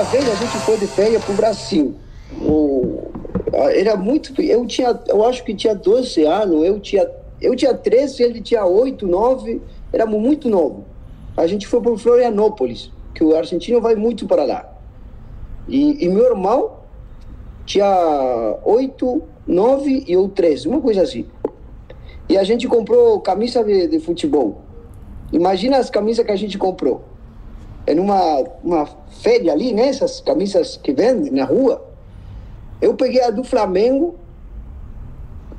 uma vez a gente foi de férias Brasil. O, era muito. Eu tinha, eu acho que tinha 12 anos, eu tinha, eu tinha 13, ele tinha 8, 9, éramos muito novos. A gente foi para Florianópolis, que o argentino vai muito para lá. E, e meu irmão tinha 8, 9 e eu 13, uma coisa assim. E a gente comprou camisa de, de futebol. Imagina as camisas que a gente comprou. É numa uma feira ali, né? Camisas que vendem na rua. Eu peguei a do Flamengo,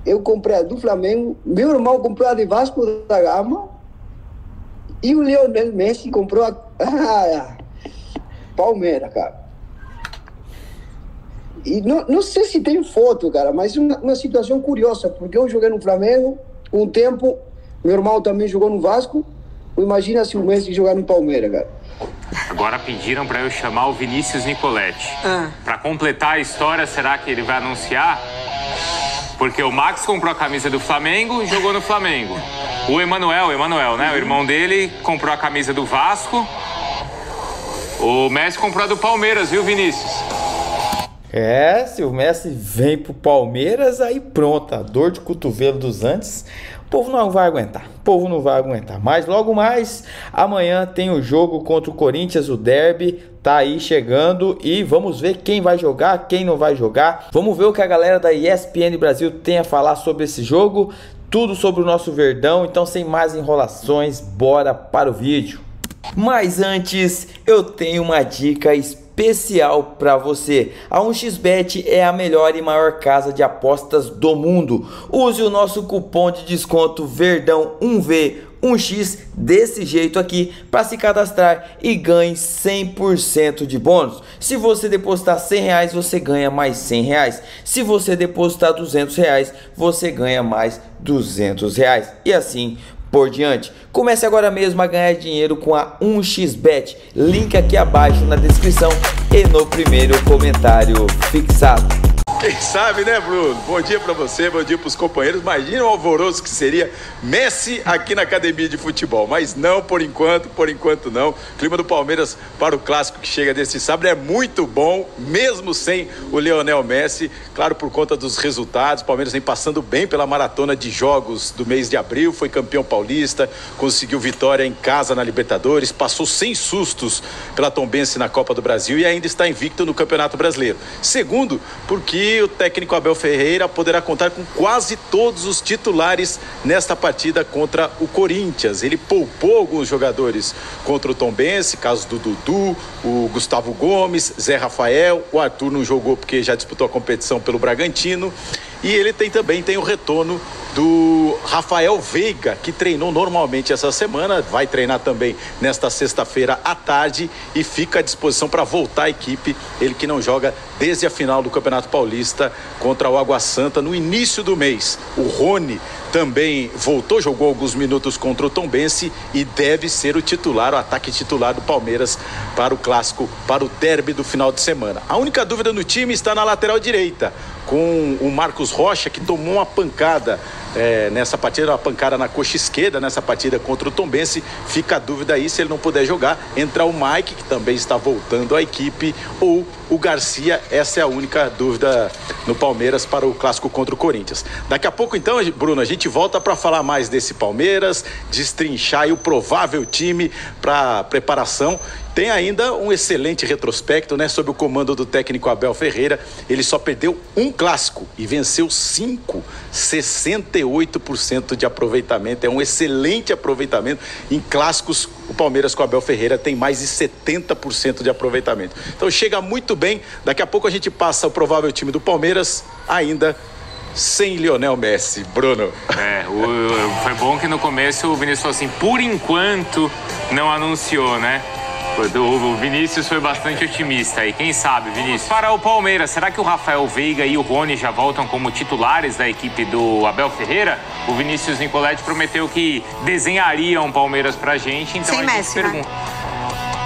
eu comprei a do Flamengo, meu irmão comprou a de Vasco da Gama e o Leonel Messi comprou a, a Palmeiras, cara. E não, não sei se tem foto, cara, mas uma, uma situação curiosa, porque eu joguei no Flamengo um tempo, meu irmão também jogou no Vasco, imagina se o Messi jogar no Palmeiras, cara. Agora pediram para eu chamar o Vinícius Nicoletti. Ah. Para completar a história, será que ele vai anunciar? Porque o Max comprou a camisa do Flamengo e jogou no Flamengo. O Emanuel, Emanuel, né? O irmão dele comprou a camisa do Vasco. O Messi comprou a do Palmeiras, viu, Vinícius? É, se o Messi vem pro Palmeiras, aí pronto, a dor de cotovelo dos antes povo não vai aguentar. O povo não vai aguentar. Mas logo mais, amanhã tem o jogo contra o Corinthians, o derby tá aí chegando e vamos ver quem vai jogar, quem não vai jogar. Vamos ver o que a galera da ESPN Brasil tem a falar sobre esse jogo, tudo sobre o nosso Verdão. Então, sem mais enrolações, bora para o vídeo. Mas antes, eu tenho uma dica especial especial para você. A 1xBet é a melhor e maior casa de apostas do mundo. Use o nosso cupom de desconto Verdão1V 1x desse jeito aqui para se cadastrar e ganhe 100% de bônus. Se você depositar 100 reais, você ganha mais 100 reais. Se você depositar 200 reais, você ganha mais 200 reais. E assim por diante. Comece agora mesmo a ganhar dinheiro com a 1xBet. Link aqui abaixo na descrição e no primeiro comentário fixado. Quem sabe, né, Bruno? Bom dia para você, bom dia para os companheiros. Imagina o alvoroço que seria Messi aqui na academia de futebol. Mas não, por enquanto, por enquanto não. O clima do Palmeiras para o clássico que chega desse sábado é muito bom, mesmo sem o Leonel Messi. Claro, por conta dos resultados. O Palmeiras vem passando bem pela maratona de jogos do mês de abril. Foi campeão paulista, conseguiu vitória em casa na Libertadores, passou sem sustos pela Tombense na Copa do Brasil e ainda está invicto no Campeonato Brasileiro. Segundo, porque o técnico Abel Ferreira poderá contar com quase todos os titulares nesta partida contra o Corinthians. Ele poupou alguns jogadores contra o Tombense, caso do Dudu, o Gustavo Gomes, Zé Rafael, o Arthur não jogou porque já disputou a competição pelo Bragantino. E ele tem também tem o retorno do Rafael Veiga, que treinou normalmente essa semana, vai treinar também nesta sexta-feira à tarde e fica à disposição para voltar à equipe. Ele que não joga desde a final do Campeonato Paulista contra o Água Santa no início do mês. O Rony também voltou, jogou alguns minutos contra o Tombense e deve ser o titular, o ataque titular do Palmeiras para o clássico, para o derby do final de semana. A única dúvida no time está na lateral direita, com o Marcos Rocha, que tomou uma pancada é, nessa partida, uma pancada na coxa esquerda, nessa partida contra o Tombense. Fica a dúvida aí se ele não puder jogar. Entra o Mike, que também está voltando à equipe, ou o Garcia. Essa é a única dúvida no Palmeiras para o clássico contra o Corinthians. Daqui a pouco, então, Bruno, a gente volta para falar mais desse Palmeiras, destrinchar o provável time para preparação tem ainda um excelente retrospecto, né, sob o comando do técnico Abel Ferreira. Ele só perdeu um clássico e venceu cinco, 68% de aproveitamento. É um excelente aproveitamento. Em clássicos, o Palmeiras com Abel Ferreira tem mais de 70% de aproveitamento. Então chega muito bem. Daqui a pouco a gente passa o provável time do Palmeiras ainda sem Lionel Messi, Bruno. É, o, foi bom que no começo o Vinícius falou assim, por enquanto não anunciou, né? O Vinícius foi bastante otimista aí. Quem sabe, Vinícius? Para o Palmeiras, será que o Rafael Veiga e o Rony já voltam como titulares da equipe do Abel Ferreira? O Vinícius Nicoletti prometeu que desenharia um Palmeiras pra gente, então Sem a gente Messi, né? pergunta.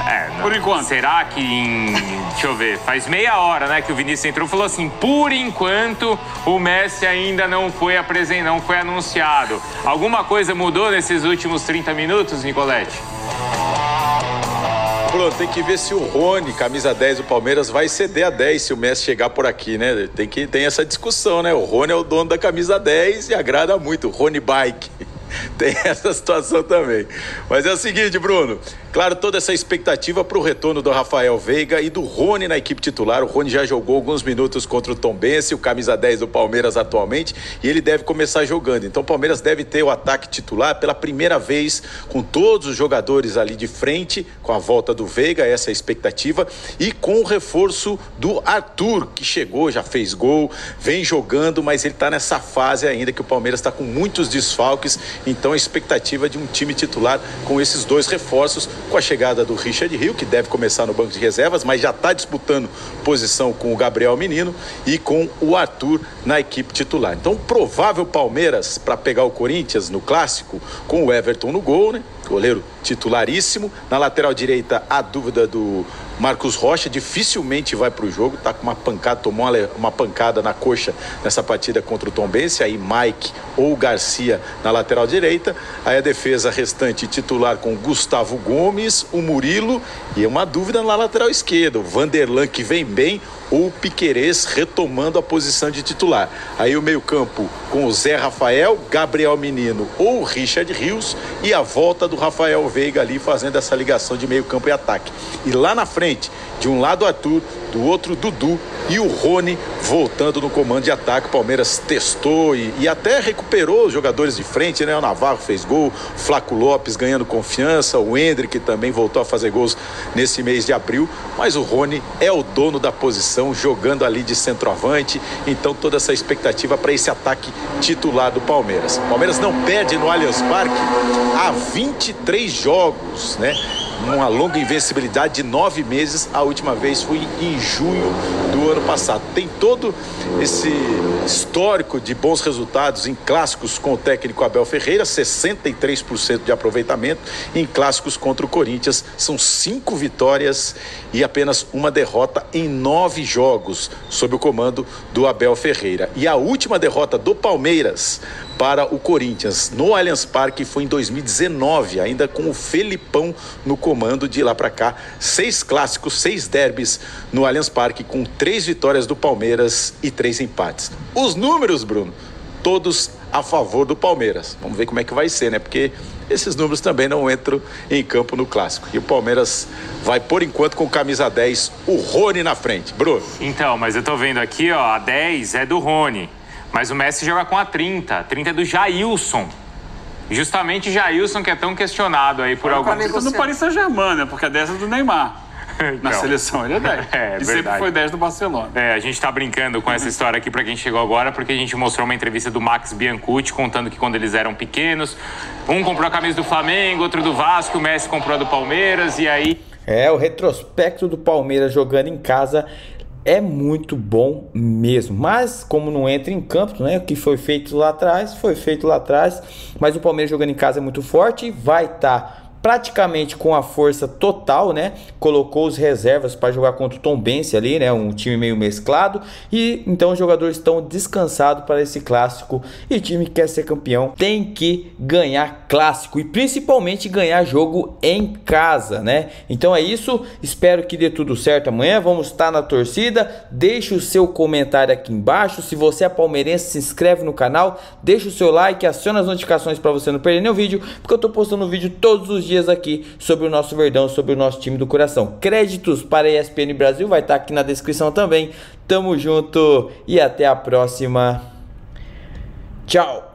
É, não- Por enquanto. Será que em. Deixa eu ver. Faz meia hora, né, que o Vinícius entrou e falou assim: por enquanto, o Messi ainda não foi apresentado, não foi anunciado. Alguma coisa mudou nesses últimos 30 minutos, Nicolete? Tem que ver se o Rony, camisa 10 do Palmeiras, vai ceder a 10 se o Messi chegar por aqui, né? Tem que tem essa discussão, né? O Rony é o dono da camisa 10 e agrada muito. Rony Bike. Tem essa situação também. Mas é o seguinte, Bruno. Claro, toda essa expectativa para o retorno do Rafael Veiga e do Rony na equipe titular. O Rony já jogou alguns minutos contra o Tom Bense, o camisa 10 do Palmeiras atualmente, e ele deve começar jogando. Então o Palmeiras deve ter o ataque titular pela primeira vez, com todos os jogadores ali de frente, com a volta do Veiga, essa é a expectativa, e com o reforço do Arthur, que chegou, já fez gol, vem jogando, mas ele está nessa fase ainda que o Palmeiras está com muitos desfalques, então a expectativa de um time titular com esses dois reforços com a chegada do Richard Rio, que deve começar no banco de reservas, mas já está disputando posição com o Gabriel Menino e com o Arthur na equipe titular. Então, provável Palmeiras para pegar o Corinthians no clássico, com o Everton no gol, né? Goleiro titularíssimo. Na lateral direita, a dúvida do Marcos Rocha. Dificilmente vai para o jogo, tá com uma pancada, tomou uma, pancada na coxa nessa partida contra o Tom Bense, aí Mike ou Garcia na lateral direita, aí a defesa restante titular com Gustavo Gomes, o Murilo. E uma dúvida na lateral esquerda, o Vanderlan que vem bem ou o Piquerez retomando a posição de titular. Aí o meio-campo com o Zé Rafael, Gabriel Menino ou Richard Rios. E a volta do Rafael Veiga ali fazendo essa ligação de meio-campo e ataque. E lá na frente, de um lado Arthur, do outro Dudu e o Rony voltando no comando de ataque. O Palmeiras testou e, e, até recuperou os jogadores de frente, né? O Navarro fez gol, Flaco Lopes ganhando confiança, o Hendrick também voltou a fazer gols nesse mês de abril, mas o Rony é o dono da posição, jogando ali de centroavante, então toda essa expectativa para esse ataque titular do Palmeiras. O Palmeiras não perde no Allianz Parque há 23 jogos, né? Uma longa invencibilidade de nove meses. A última vez foi em junho do ano passado. Tem todo esse histórico de bons resultados em clássicos com o técnico Abel Ferreira, 63% de aproveitamento. Em clássicos contra o Corinthians, são cinco vitórias e apenas uma derrota em nove jogos sob o comando do Abel Ferreira. E a última derrota do Palmeiras para o Corinthians no Allianz Parque foi em 2019, ainda com o Felipão no comando de lá para cá. Seis clássicos, seis derbys no Allianz Parque, com três vitórias do Palmeiras e três empates. Os números, Bruno, todos a favor do Palmeiras. Vamos ver como é que vai ser, né? Porque esses números também não entram em campo no clássico. E o Palmeiras vai, por enquanto, com camisa 10, o Rony na frente. Bruno. Então, mas eu tô vendo aqui, ó, a 10 é do Rony. Mas o Messi joga com a 30. A 30 é do Jailson. Justamente Jailson que é tão questionado aí por alguns... Negociando... no Paris Saint-Germain, né? Porque a 10 é do Neymar. Na então, seleção ele é 10. É, e verdade. sempre foi 10 do Barcelona. É, a gente está brincando com essa história aqui para quem chegou agora, porque a gente mostrou uma entrevista do Max Biancucci contando que quando eles eram pequenos, um comprou a camisa do Flamengo, outro do Vasco, o Messi comprou a do Palmeiras e aí. É, o retrospecto do Palmeiras jogando em casa é muito bom mesmo. Mas como não entra em campo, né? O que foi feito lá atrás, foi feito lá atrás. Mas o Palmeiras jogando em casa é muito forte, vai estar tá praticamente com a força total, né? Colocou os reservas para jogar contra o Tombense ali, né? Um time meio mesclado e então os jogadores estão descansados para esse clássico e time que quer ser campeão tem que ganhar clássico e principalmente ganhar jogo em casa, né? Então é isso. Espero que dê tudo certo amanhã. Vamos estar na torcida. Deixe o seu comentário aqui embaixo. Se você é palmeirense, se inscreve no canal, deixa o seu like, aciona as notificações para você não perder nenhum vídeo, porque eu tô postando vídeo todos os dias dias aqui sobre o nosso Verdão, sobre o nosso time do coração. Créditos para a ESPN Brasil vai estar aqui na descrição também. Tamo junto e até a próxima. Tchau!